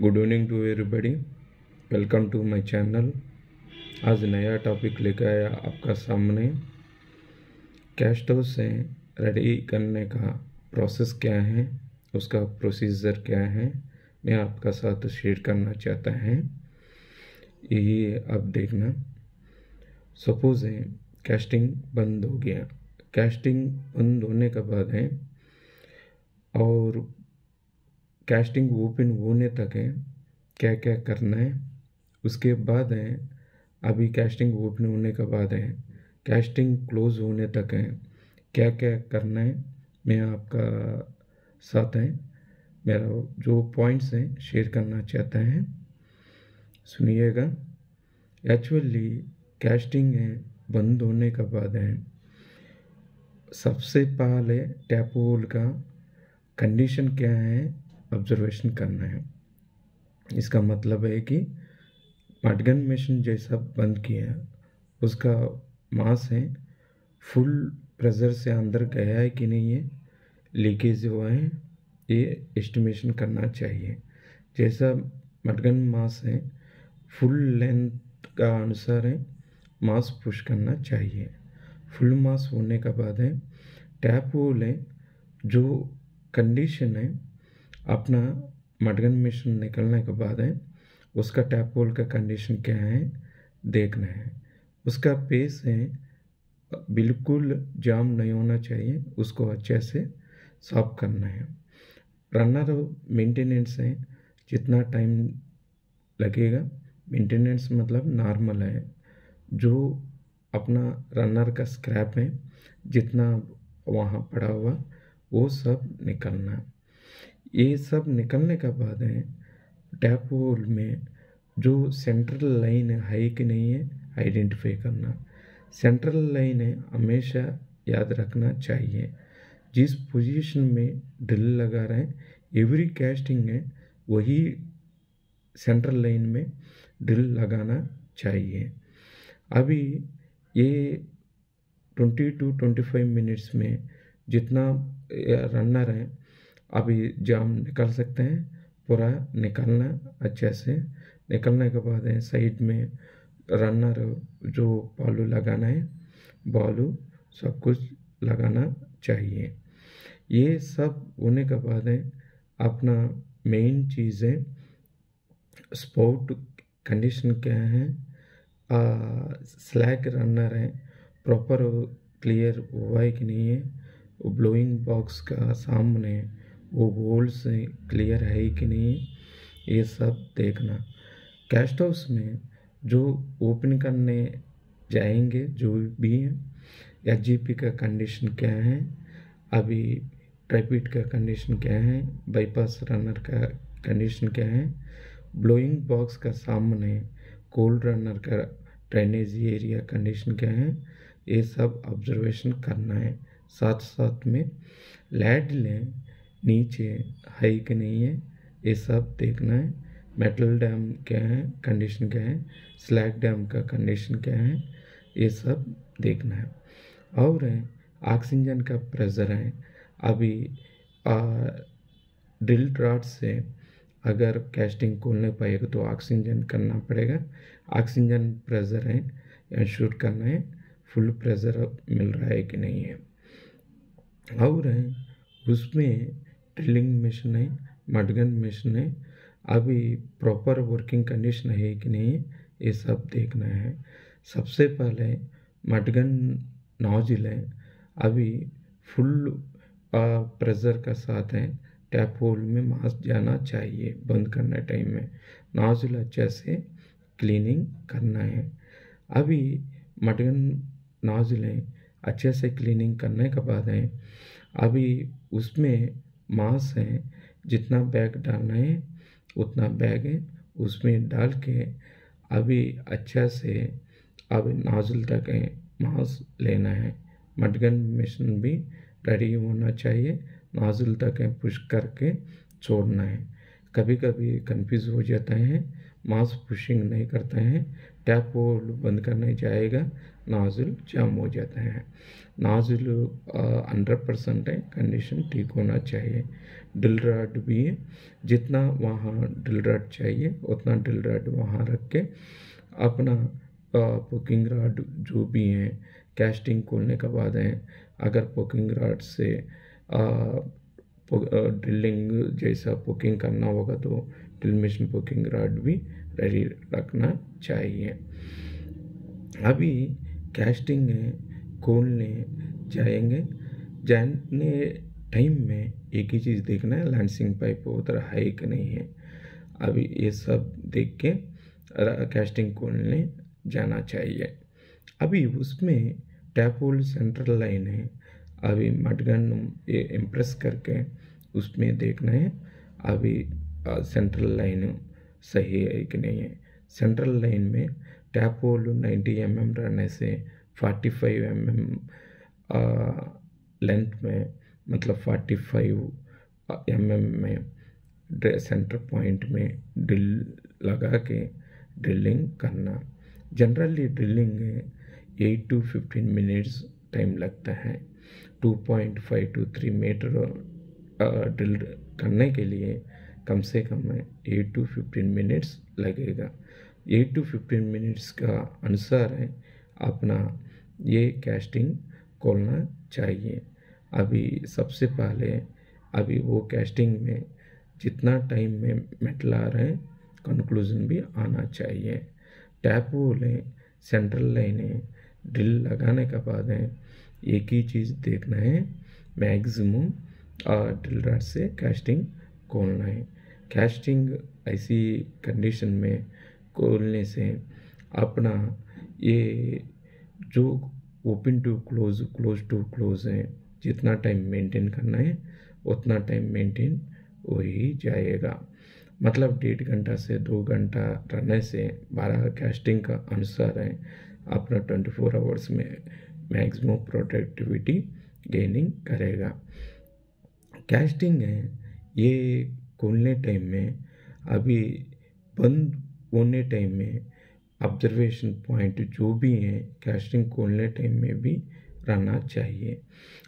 Good evening to everybody welcome to my channel आज नया topic लेकर आया आपका सामने। कैश से रेडी करने का प्रोसेस क्या है, उसका प्रोसीजर क्या है, मैं आपका साथ शेयर करना चाहता है। यही आप देखना। सपोज़ है कैस्टिंग बंद हो गया। कैस्टिंग बंद होने के बाद है, और कैस्टिंग ओपन होने तक है, क्या क्या करना है, उसके बाद है, अभी कैस्टिंग ओपन होने के बाद है कैस्टिंग क्लोज होने तक है, क्या क्या करना है, मैं आपका साथ है, मेरा जो पॉइंट्स हैं शेयर करना चाहता है, सुनिएगा। एक्चुअली कैस्टिंग है, बंद होने के बाद है। सबसे पहले टैप होल का कंडीशन क्या है ऑब्जर्वेशन करना है। इसका मतलब है कि मटगन मशीन जैसा बंद किया उसका मास है, फुल प्रेशर से अंदर गया है कि नहीं है, लीकेज हुआ है, ये एस्टिमेशन करना चाहिए। जैसा मटगन मास है, फुल लेंथ का अनुसार है, मास पुश करना चाहिए। फुल मास होने के बाद है, टैप होल है, जो कंडीशन है अपना मटगन मशीन निकलने के बाद है, उसका टैप होल का कंडीशन क्या है, देखना है। उसका पेस है, बिल्कुल जाम नहीं होना चाहिए, उसको अच्छे से साफ़ करना है। रनर मेंटेनेंस है, जितना टाइम लगेगा मेंटेनेंस मतलब नॉर्मल है। जो अपना रनर का स्क्रैप है, जितना वहाँ पड़ा हुआ, वो सब निकलना ये सब निकलने के बाद है टैप होल में जो सेंट्रल लाइन है हाई कि नहीं है आइडेंटिफाई करना। सेंट्रल लाइन है, हमेशा याद रखना चाहिए। जिस पोजीशन में ड्रिल लगा रहे हैं एवरी कैस्टिंग है, वही सेंट्रल लाइन में ड्रिल लगाना चाहिए। अभी ये twenty to twenty five minutes में जितना रनर है अभी जाम निकाल सकते हैं, पूरा निकालना अच्छे से। निकलने के बाद है, साइड में रनर जो बालू लगाना है, बालू सब कुछ लगाना चाहिए। ये सब होने के बाद है, अपना मेन चीज़ है स्पोर्ट कंडीशन क्या है स्लैक रनर है प्रॉपर क्लियर हुआ है कि नहीं है ब्लोइंग बॉक्स का सामने वो होल्स क्लियर है कि नहीं, ये सब देखना। कैस्ट हाउस में जो ओपन करने जाएँगे, जो भी है एच का कंडीशन क्या है, अभी ट्राइपिट का कंडीशन क्या है बाईपास रनर का कंडीशन क्या है ब्लोइंग बॉक्स का सामने कोल्ड रनर का ड्रेनेज एरिया कंडीशन क्या है, ये सब ऑब्जर्वेशन करना है। साथ साथ में लैड लें नीचे है कि नहीं है, ये सब देखना है। मेटल डैम क्या है? कंडीशन क्या है? स्लैग डैम का कंडीशन क्या है? ये सब देखना है। और ऑक्सीजन का प्रेशर है। अभी ड्रिल रॉड से अगर कैस्टिंग खोलने पाएगा तो ऑक्सीजन करना पड़ेगा। ऑक्सीजन प्रेशर है इंश्योर करना है फुल प्रेशर मिल रहा है कि नहीं है। और उसमें ड्रिलिंग मशीन है मडगन मशीन है। अभी प्रॉपर वर्किंग कंडीशन है कि नहीं, ये सब देखना है। सबसे पहले मडगन नॉजिल है। अभी फुल प्रेशर का साथ है। टैप होल में मास जाना चाहिए बंद करने टाइम में। नॉजिल अच्छे से क्लीनिंग करना है। अभी मटगन नॉजिलें अच्छे से क्लीनिंग करने के बाद है। अभी उसमें मांस है, जितना बैग डालना है, उतना बैग है, उसमें डाल के अभी अच्छा से अब नाजुल तक है, मांस लेना है। मटगन मशीन भी रेडी होना चाहिए, नाजुल तक है पुश करके छोड़ना है। कभी कभी कंफ्यूज हो जाते हैं, मास पुशिंग नहीं करते हैं टैप होल बंद करने जाएगा, नाजुल जाम हो जाता है। नाजुल हंड्रेड परसेंट है, कंडीशन ठीक होना चाहिए। ड्रिल रॉड भी है, जितना वहाँ ड्रिल रॉड चाहिए, उतना ड्रिल रॉड वहाँ रख के अपना पोकिंग रॉड जो भी हैं, कैस्टिंग खोलने के बाद हैं, अगर पोकिंग रॉड से ड्रिलिंग जैसा पोकिंग करना होगा तो ड्रिल मशीन पोकिंग रॉड भी रखना चाहिए। अभी कैस्टिंग खोलने जाएँगे। जाने टाइम में एक ही चीज़ देखना है लैंसिंग पाइप उधर है कि नहीं है। अभी ये सब देख के कैस्टिंग खोलने जाना चाहिए। अभी उसमें टैप होल सेंट्रल लाइन है। अभी मटगन ये इम्प्रेस करके उसमें देखना है। अभी सेंट्रल लाइन सही है कि नहीं है। सेंट्रल लाइन में टैप होल 90 एम mm रहने से 45 एम mm लेंथ में मतलब 45 एम mm में सेंटर पॉइंट में ड्रिल लगा के ड्रिलिंग करना। Generally drilling eight to fifteen minutes time लगता है। 2.5 टू थ्री मीटर ड्रिल करने के लिए कम से कम एट टू फिफ्टीन मिनट्स लगेगा। एट टू फिफ्टीन मिनट्स का अनुसार है, अपना ये कैस्टिंग खोलना चाहिए। अभी सबसे पहले, अभी वो कैस्टिंग में जितना टाइम में मेटल आ रहे हैं कंक्लूजन भी आना चाहिए। टैप होलें सेंट्रल लाइनें ड्रिल लगाने के बाद है, एक ही चीज़ देखना है मैक्सिमम ड्रिल रॉड से कैस्टिंग खोलना है। कैस्टिंग ऐसी कंडीशन में खोलने से अपना ये जो open to close close to close है, जितना टाइम मेंटेन करना है, उतना टाइम मेंटेन हो ही जाएगा। मतलब डेढ़ घंटा से दो घंटा रहने से बारह कैस्टिंग का अनुसार है, अपना ट्वेंटी फोर आवर्स में मैक्सिमम प्रोडक्टिविटी गेनिंग करेगा। कैस्टिंग है, ये खोलने टाइम में, अभी बंद होने टाइम में ऑब्जर्वेशन पॉइंट जो भी हैं कैस्टिंग खोलने टाइम में भी रहना चाहिए।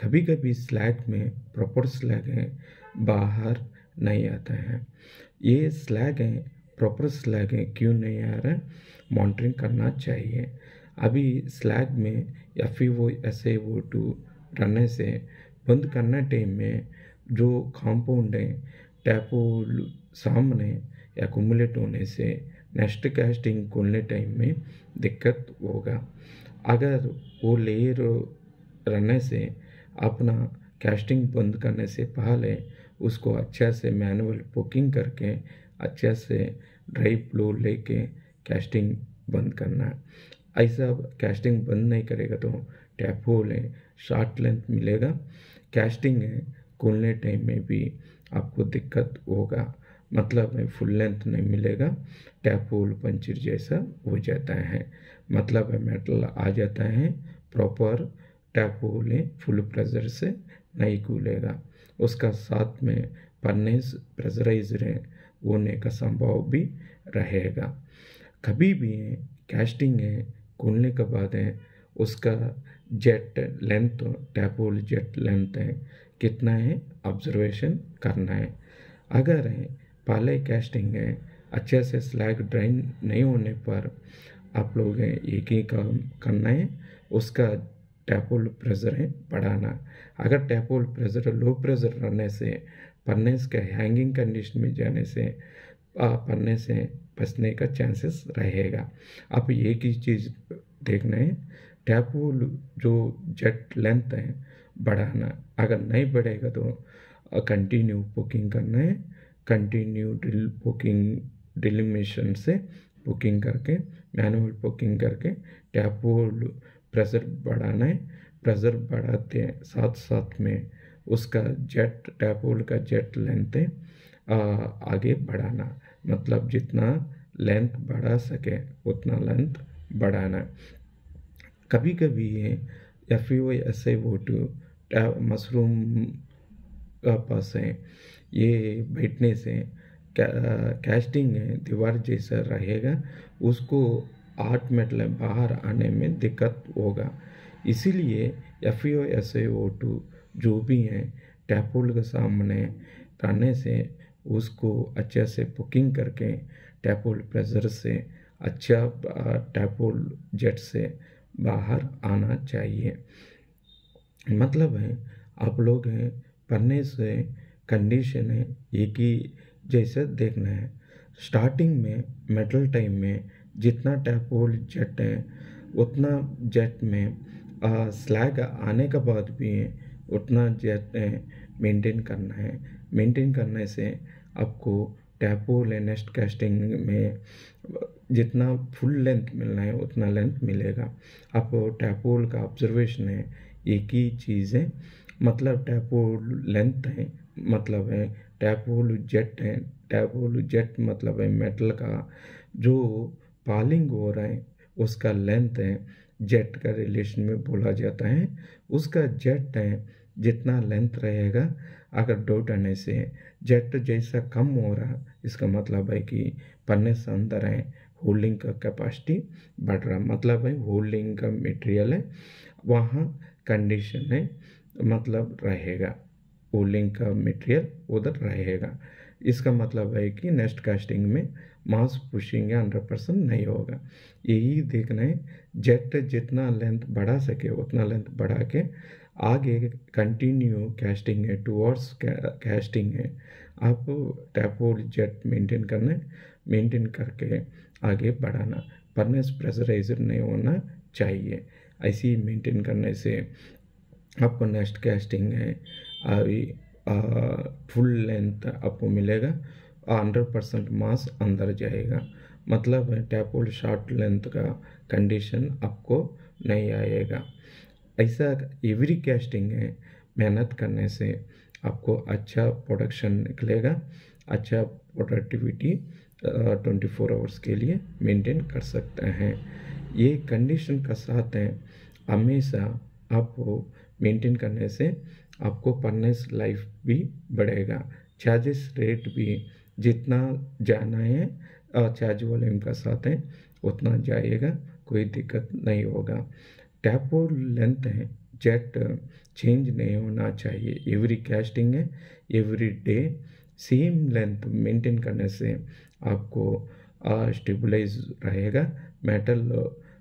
कभी कभी स्लैग में प्रॉपर स्लैग है, बाहर नहीं आता है। ये स्लैग है प्रॉपर स्लैग है, क्यों नहीं आ रहा मॉनिटरिंग करना चाहिए। अभी स्लैग में एफ़ ई वो एस ए वो टू रहने से, बंद करना टाइम में जो कॉम्पाउंड है टैपोल सामने एकुमुलेट होने से नेक्स्ट कैस्टिंग खोलने टाइम में दिक्कत होगा। अगर वो लेयर रहने से, अपना कैस्टिंग बंद करने से पहले उसको अच्छा से मैनुअल पोकिंग करके अच्छा से ड्राई फ्लो लेके कैस्टिंग बंद करना। ऐसा कैस्टिंग बंद नहीं करेगा तो टैप होल है शॉर्ट लेंथ मिलेगा। कैस्टिंग है खोलने टाइम में भी आपको दिक्कत होगा। मतलब में फुल लेंथ नहीं मिलेगा। टैप होल पंचर जैसा हो जाता है। मतलब है मेटल आ जाता है। Proper tap hole full pressure से नहीं कूलेगा। उसका साथ में पन्नेस प्रेशराइजर होने का संभव भी रहेगा। कभी भी कैस्टिंग है खोलने के बाद है, उसका jet length tap hole jet length है कितना है? ऑब्जर्वेशन करना है। अगर है पहले कैस्टिंग है, अच्छे से स्लैग ड्राइन नहीं होने पर आप लोग एक ही काम करना है, उसका टैपोल प्रेशर है बढ़ाना। अगर टैपोल प्रेशर लो प्रेशर रहने से पन्ने के हैंगिंग कंडीशन में जाने से पन्ने से बचने का चांसेस रहेगा। आप एक ही चीज़ देखना है टैपोल जो जेट लेंथ है बढ़ाना अगर नहीं बढ़ेगा तो कंटिन्यू बुकिंग करना है। Continue drill booking drilling machine से बुकिंग करके मैनुअल बुकिंग करके टैपोल प्रेशर बढ़ाना है। प्रेशर बढ़ाते हैं साथ साथ में उसका जेट टैपोल का जेट लेंथ है आगे बढ़ाना। मतलब जितना लेंथ बढ़ा सके, उतना लेंथ बढ़ाना। कभी कभी ये एफ़ यू एस आई वो टू मशरूम का पास है, ये बैठने से कैस्टिंग है, दीवार जैसा रहेगा, उसको आठ मतलब बाहर आने में दिक्कत होगा। इसीलिए F E O S O two जो भी हैं टैपोल के सामने रहने से उसको अच्छे से बुकिंग करके टैपोल प्रेशर से अच्छा टैपोल जेट से बाहर आना चाहिए। मतलब है, आप लोग हैं, पढ़ने से कंडीशन है एक ही जैसे देखना है स्टार्टिंग में मेटल टाइम में, जितना टैपोल जेट है, उतना जेट में स्लैग आने के बाद भी है उतना जेट मेंटेन करना है। मेंटेन करने से आपको टैपोल है नेस्ट कास्टिंग में, जितना फुल लेंथ मिलना है, उतना लेंथ मिलेगा। आप टैपोल का ऑब्जर्वेशन है एक ही चीज़ है। मतलब टैप टैपोल लेंथ है मतलब है टैप टैपोल जेट है, टैप टैपोल जेट मतलब है मेटल का। जो पालिंग हो रहा है, उसका लेंथ है, जेट का रिलेशन में बोला जाता है। उसका जेट है, जितना लेंथ रहेगा, अगर दो टने से जेट जैसा कम हो रहा, इसका मतलब है कि पन्ने से अंदर है, होल्डिंग का कैपेसिटी बढ़ रहा मतलब है होल्डिंग का मटेरियल है। वहाँ कंडीशन है मतलब रहेगा। होल्डिंग का मटेरियल उधर रहेगा। इसका मतलब है कि नेक्स्ट कास्टिंग में मास पुशिंग हंड्रेड परसेंट नहीं होगा। यही देखना है जेट जितना लेंथ बढ़ा सके, उतना लेंथ बढ़ा के आगे कंटिन्यू कैस्टिंग है टूवर्ड्स कैस्टिंग है। आप टैपोल जेट मेंटेन करना मेंटेन करके आगे बढ़ाना। परनेस प्रेशराइजर नहीं होना चाहिए। ऐसे ही मेंटेन करने से आपको नेक्स्ट कैस्टिंग है, अभी फुल लेंथ आपको मिलेगा हंड्रेड परसेंट मास अंदर जाएगा। मतलब टैपोल शॉर्ट लेंथ का कंडीशन आपको नहीं आएगा। ऐसा एवरी कैस्टिंग है, मेहनत करने से आपको अच्छा प्रोडक्शन निकलेगा अच्छा प्रोडक्टिविटी ट्वेंटी फोर आवर्स के लिए मेंटेन कर सकते हैं। ये कंडीशन का साथ है। हमेशा आपको मेंटेन करने से आपको परनेस लाइफ भी बढ़ेगा। चार्जेस रेट भी जितना जाना है चार्ज वॉल्यूम का साथ है, उतना जाएगा, कोई दिक्कत नहीं होगा। टैपो लेंथ है जेट चेंज नहीं होना चाहिए। एवरी कैस्टिंग है every day same length maintain करने से आपको स्टेबलाइज रहेगा। मेटल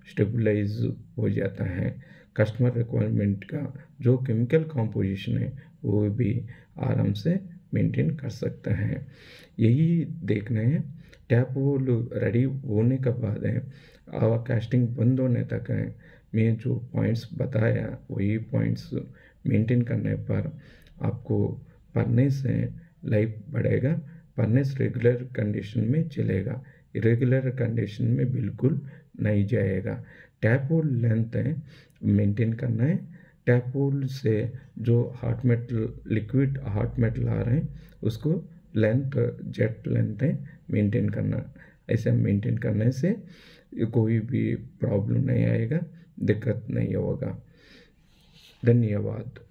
स्टेबलाइज हो जाता है। कस्टमर रिक्वायरमेंट का जो केमिकल कॉम्पोजिशन है, वो भी आराम से मेंटेन कर सकते हैं। यही देखना है। टैप वो रेडी होने के बाद है। कास्टिंग बंद होने तक है। मैं जो पॉइंट्स बताया, वही पॉइंट्स मेंटेन करने पर आपको पढ़ने से लाइफ बढ़ेगा, पढ़ने से रेगुलर कंडीशन में चलेगा। इरेगुलर कंडीशन में बिल्कुल नहीं जाएगा। टैप और लेंथ है मेंटेन करना है। टैपोल से जो hot metal liquid hot metal आ रहे हैं, उसको लेंथ जेट लेंथ है मेंटेन करना। ऐसे मेंटेन करने से कोई भी प्रॉब्लम नहीं आएगा, दिक्कत नहीं होगा। धन्यवाद।